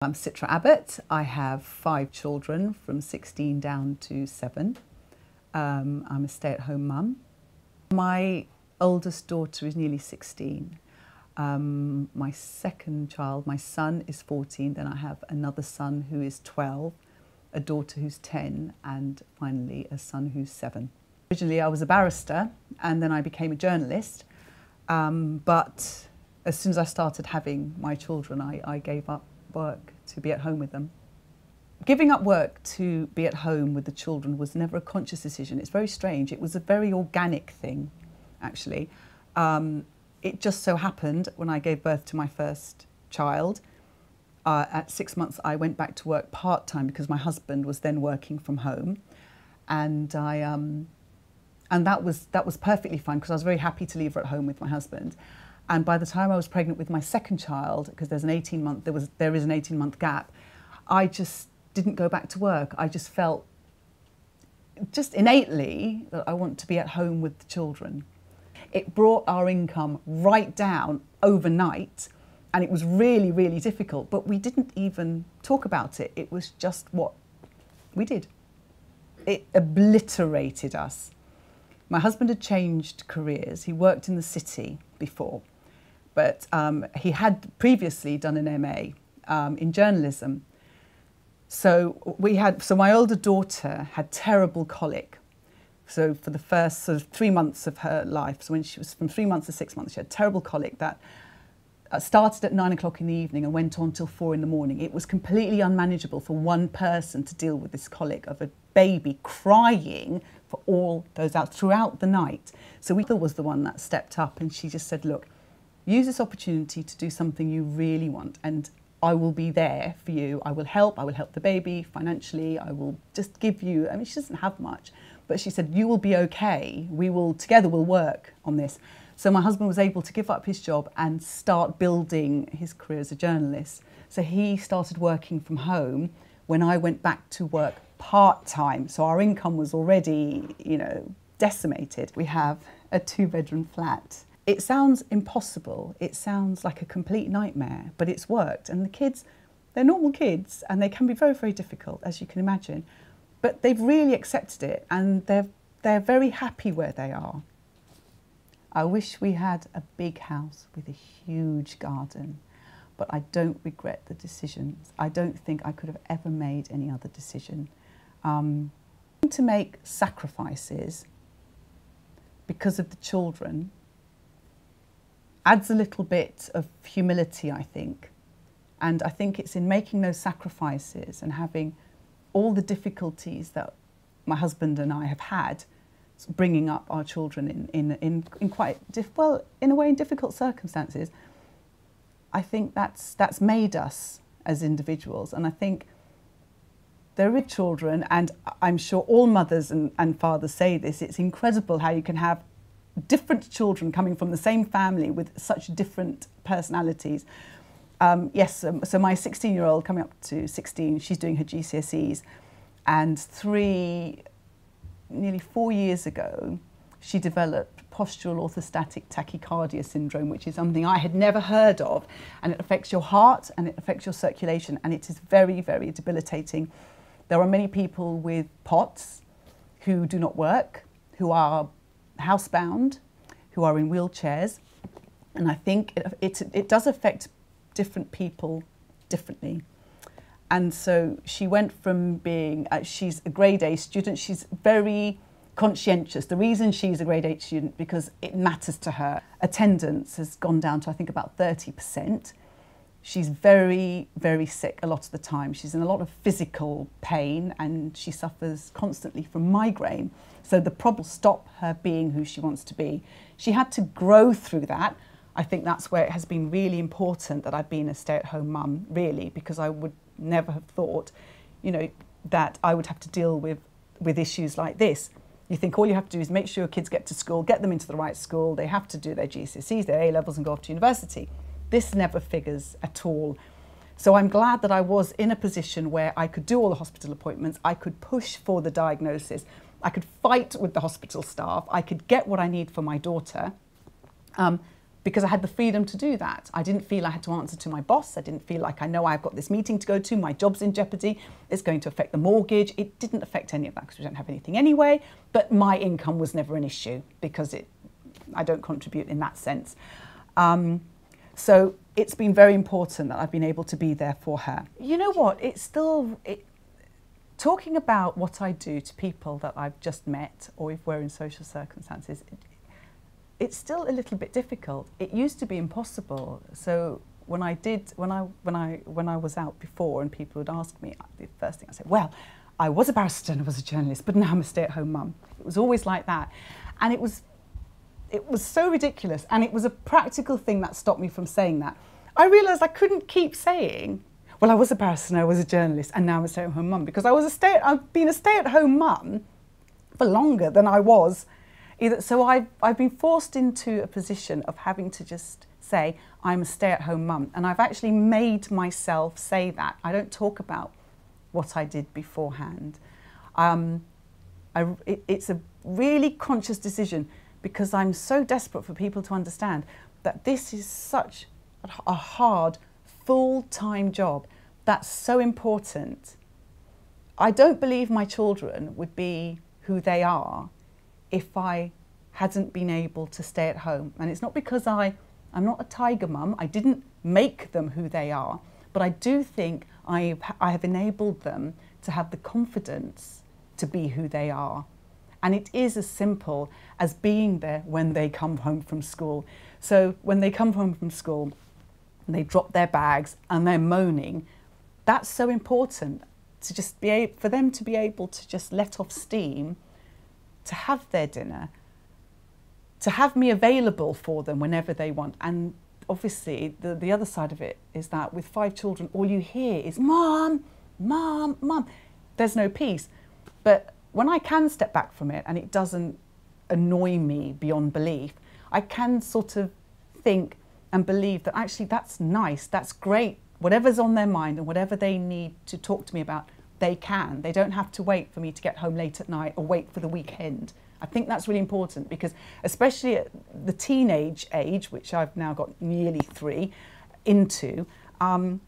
I'm Citra Abbott. I have five children from 16 down to seven. Um, I'm a stay at home mum. My oldest daughter is nearly 16. Um, my second child, my son, is 14. Then I have another son who is 12, a daughter who's 10, and finally a son who's seven. Originally, I was a barrister and then I became a journalist. Um, but as soon as I started having my children, I, I gave up work to be at home with them. Giving up work to be at home with the children was never a conscious decision. It's very strange. It was a very organic thing, actually. Um, it just so happened when I gave birth to my first child, uh, at six months, I went back to work part time because my husband was then working from home, and I um, and that was that was perfectly fine because I was very happy to leave her at home with my husband. And by the time I was pregnant with my second child, because there's an 18 month, there was there is an 18 month gap, I just didn't go back to work. I just felt just innately that I want to be at home with the children. It brought our income right down overnight and it was really, really difficult, but we didn't even talk about it. It was just what we did. It obliterated us. My husband had changed careers. He worked in the city before but um, he had previously done an MA um, in journalism. So we had, so my older daughter had terrible colic. So for the first sort of three months of her life, so when she was from three months to six months, she had terrible colic that uh, started at nine o'clock in the evening and went on till four in the morning. It was completely unmanageable for one person to deal with this colic of a baby crying for all those hours throughout the night. So we was the one that stepped up and she just said, look, use this opportunity to do something you really want and I will be there for you. I will help. I will help the baby financially. I will just give you, I mean, she doesn't have much, but she said, you will be okay. We will, together we'll work on this. So my husband was able to give up his job and start building his career as a journalist. So he started working from home when I went back to work part-time. So our income was already, you know, decimated. We have a two-bedroom flat it sounds impossible. It sounds like a complete nightmare, but it's worked. And the kids, they're normal kids and they can be very, very difficult, as you can imagine. But they've really accepted it and they're, they're very happy where they are. I wish we had a big house with a huge garden, but I don't regret the decisions. I don't think I could have ever made any other decision. Um, to make sacrifices because of the children adds a little bit of humility, I think. And I think it's in making those sacrifices and having all the difficulties that my husband and I have had bringing up our children in, in, in, in quite, well, in a way, in difficult circumstances, I think that's, that's made us as individuals. And I think there are children, and I'm sure all mothers and, and fathers say this, it's incredible how you can have different children coming from the same family with such different personalities. Um, yes, um, so my 16 year old coming up to 16, she's doing her GCSEs. And three, nearly four years ago, she developed postural orthostatic tachycardia syndrome, which is something I had never heard of. And it affects your heart and it affects your circulation, and it is very, very debilitating. There are many people with POTS who do not work, who are housebound, who are in wheelchairs. And I think it, it, it does affect different people differently. And so she went from being, uh, she's a grade A student, she's very conscientious. The reason she's a grade 8 student because it matters to her. Attendance has gone down to I think about 30%. She's very, very sick a lot of the time. She's in a lot of physical pain and she suffers constantly from migraine. So the problem stop her being who she wants to be. She had to grow through that. I think that's where it has been really important that I've been a stay-at-home mum, really, because I would never have thought, you know, that I would have to deal with, with issues like this. You think all you have to do is make sure your kids get to school, get them into the right school, they have to do their GCSEs, their A-levels and go off to university. This never figures at all. So I'm glad that I was in a position where I could do all the hospital appointments, I could push for the diagnosis, I could fight with the hospital staff, I could get what I need for my daughter. Um, because I had the freedom to do that. I didn't feel I had to answer to my boss. I didn't feel like I know I've got this meeting to go to, my job's in jeopardy, it's going to affect the mortgage. It didn't affect any of that because we don't have anything anyway, but my income was never an issue because it, I don't contribute in that sense. Um, so it's been very important that I've been able to be there for her. You know what? It's still, it, talking about what I do to people that I've just met or if we're in social circumstances, it, it's still a little bit difficult. It used to be impossible. So when I did, when I, when I, when I was out before and people would ask me, the first thing I said, well, I was a barrister and I was a journalist, but now I'm a stay-at-home mum. It was always like that. And it was, it was so ridiculous. And it was a practical thing that stopped me from saying that. I realised I couldn't keep saying, well, I was a barrister I was a journalist and now I'm a stay-at-home mum because I was a stay, I've been a stay-at-home mum for longer than I was Either, so I've, I've been forced into a position of having to just say, I'm a stay at home mum. And I've actually made myself say that. I don't talk about what I did beforehand. Um, I, it, it's a really conscious decision because I'm so desperate for people to understand that this is such a hard, full time job that's so important. I don't believe my children would be who they are if I hadn't been able to stay at home. And it's not because I, I'm not a tiger mum, I didn't make them who they are, but I do think I've, I have enabled them to have the confidence to be who they are. And it is as simple as being there when they come home from school. So when they come home from school and they drop their bags and they're moaning, that's so important to just be able, for them to be able to just let off steam to have their dinner, to have me available for them whenever they want. And obviously, the, the other side of it is that with five children, all you hear is, Mom, Mom, Mom. There's no peace. But when I can step back from it and it doesn't annoy me beyond belief, I can sort of think and believe that actually that's nice, that's great. Whatever's on their mind and whatever they need to talk to me about, they can. They don't have to wait for me to get home late at night or wait for the weekend. I think that's really important because especially at the teenage age, which I've now got nearly three into, um,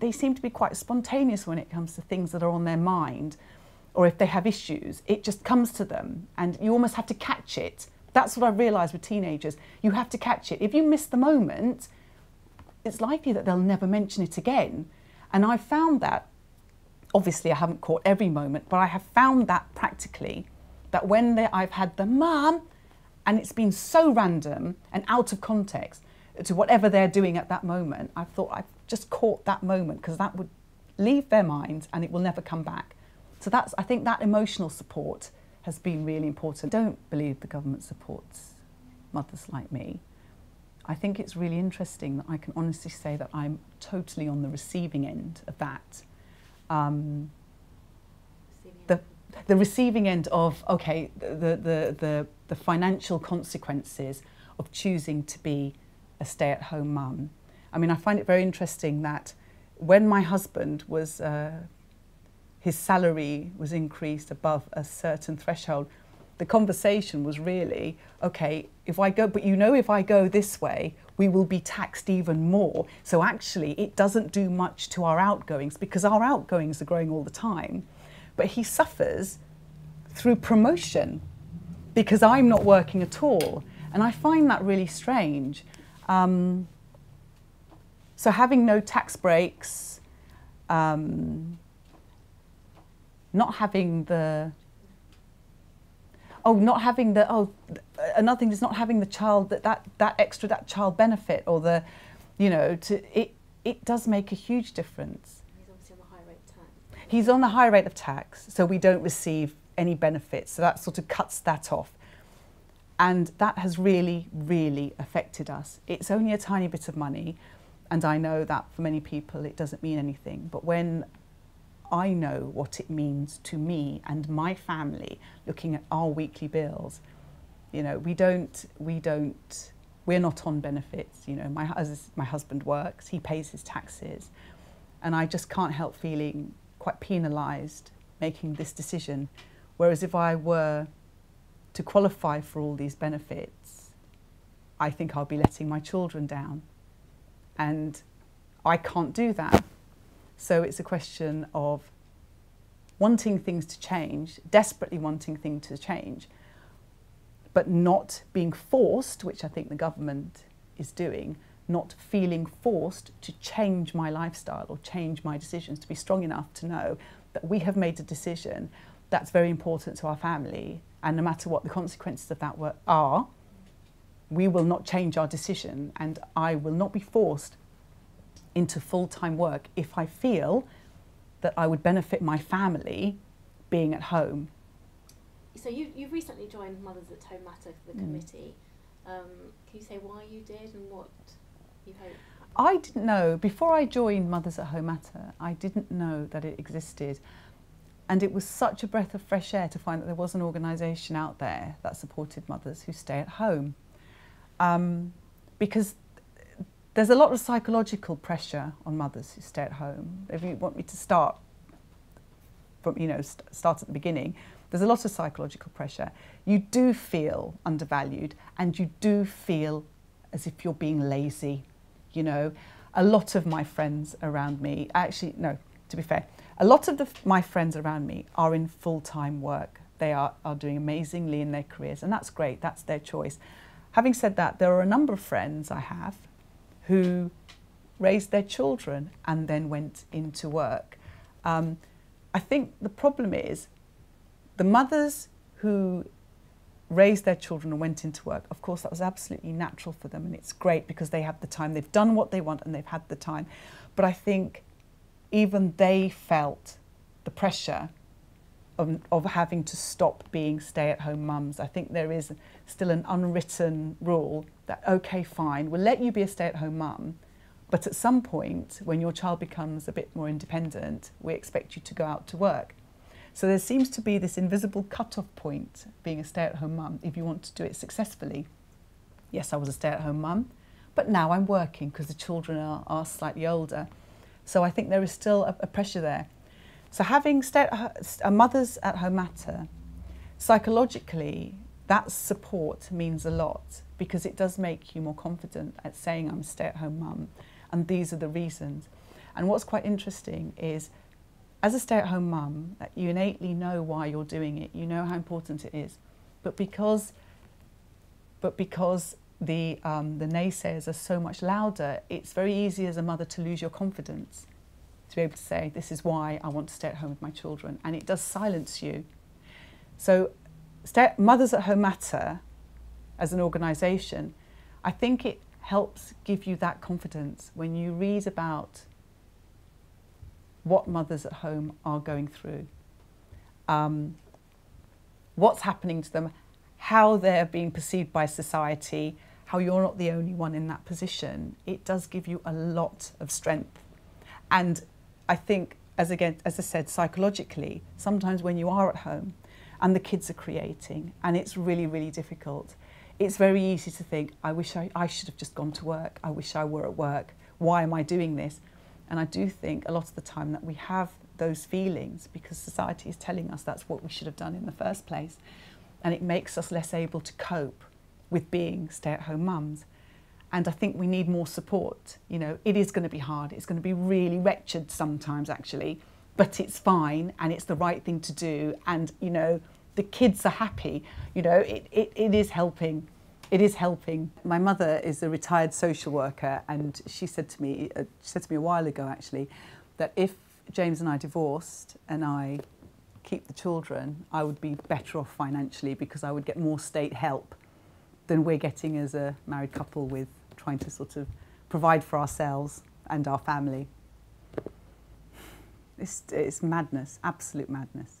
they seem to be quite spontaneous when it comes to things that are on their mind or if they have issues, it just comes to them and you almost have to catch it. That's what I've realised with teenagers. You have to catch it. If you miss the moment, it's likely that they'll never mention it again. And I found that obviously I haven't caught every moment, but I have found that practically that when they, I've had the mum and it's been so random and out of context to whatever they're doing at that moment, I thought I've just caught that moment because that would leave their minds and it will never come back. So that's, I think that emotional support has been really important. I don't believe the government supports mothers like me. I think it's really interesting that I can honestly say that I'm totally on the receiving end of that um, the, the receiving end of, okay, the, the, the, the financial consequences of choosing to be a stay-at-home mum. I mean, I find it very interesting that when my husband was, uh, his salary was increased above a certain threshold, the conversation was really, okay, if I go, but you know, if I go this way, we will be taxed even more. So actually, it doesn't do much to our outgoings because our outgoings are growing all the time. But he suffers through promotion because I'm not working at all. And I find that really strange. Um, so having no tax breaks, um, not having the oh, not having the, oh, another thing is not having the child, that, that, that extra, that child benefit or the, you know, to, it, it does make a huge difference. He's obviously on the high rate of tax. He's on the high rate of tax, so we don't receive any benefits. So that sort of cuts that off. And that has really, really affected us. It's only a tiny bit of money, and I know that for many people it doesn't mean anything. But when I know what it means to me and my family looking at our weekly bills. You know, we don't, we don't, we're not on benefits. You know, my, as my husband works, he pays his taxes. And I just can't help feeling quite penalised making this decision. Whereas if I were to qualify for all these benefits, I think I'll be letting my children down. And I can't do that. So it's a question of wanting things to change, desperately wanting things to change, but not being forced, which I think the government is doing, not feeling forced to change my lifestyle or change my decisions, to be strong enough to know that we have made a decision that's very important to our family, and no matter what the consequences of that were, are, we will not change our decision, and I will not be forced into full time work if I feel that I would benefit my family being at home. So you, you've recently joined Mothers at Home Matter, for the Mm. committee. Um, can you say why you did and what you hope? I didn't know, before I joined Mothers at Home Matter, I didn't know that it existed. And it was such a breath of fresh air to find that there was an organisation out there that supported mothers who stay at home. Um, because there's a lot of psychological pressure on mothers who stay at home. If you want me to start from, you know, st- start at the beginning, there's a lot of psychological pressure. You do feel undervalued and you do feel as if you're being lazy. You know, a lot of my friends around me, actually, no, to be fair, a lot of the, my friends around me are in full time work. They are, are doing amazingly in their careers, and that's great, that's their choice. Having said that, there are a number of friends I have who raised their children and then went into work. Um, I think the problem is the mothers who raised their children and went into work, of course, that was absolutely natural for them, and it's great because they have the time. They've done what they want and they've had the time. But I think even they felt the pressure of, of having to stop being stay at home mums. I think there is still an unwritten rule that, okay, fine, we'll let you be a stay at home mum, but at some point, when your child becomes a bit more independent, we expect you to go out to work. So there seems to be this invisible cut-off point being a stay-at-home mum if you want to do it successfully. Yes, I was a stay-at-home mum, but now I'm working because the children are, are slightly older. So I think there is still a, a pressure there. So having stay uh, a mothers at home matter, psychologically, that support means a lot because it does make you more confident at saying I'm a stay-at-home mum and these are the reasons. And what's quite interesting is as a stay-at-home mum, you innately know why you're doing it. You know how important it is, but because, but because the um, the naysayers are so much louder, it's very easy as a mother to lose your confidence, to be able to say, "This is why I want to stay at home with my children," and it does silence you. So, mothers at home matter, as an organisation. I think it helps give you that confidence when you read about what mothers at home are going through, um, what's happening to them, how they're being perceived by society, how you're not the only one in that position. It does give you a lot of strength. And I think, as again, as I said, psychologically, sometimes when you are at home and the kids are creating and it's really, really difficult, it's very easy to think, I wish I, I should have just gone to work. I wish I were at work. Why am I doing this? And I do think a lot of the time that we have those feelings because society is telling us that's what we should have done in the first place. And it makes us less able to cope with being stay at home mums. And I think we need more support. You know, it is going to be hard. It's going to be really wretched sometimes, actually, but it's fine and it's the right thing to do. And, you know, the kids are happy. You know, it, it, it is helping. It is helping. My mother is a retired social worker, and she said to me, uh, she said to me a while ago actually, that if James and I divorced and I keep the children, I would be better off financially because I would get more state help than we're getting as a married couple with trying to sort of provide for ourselves and our family. It's, it's madness, absolute madness.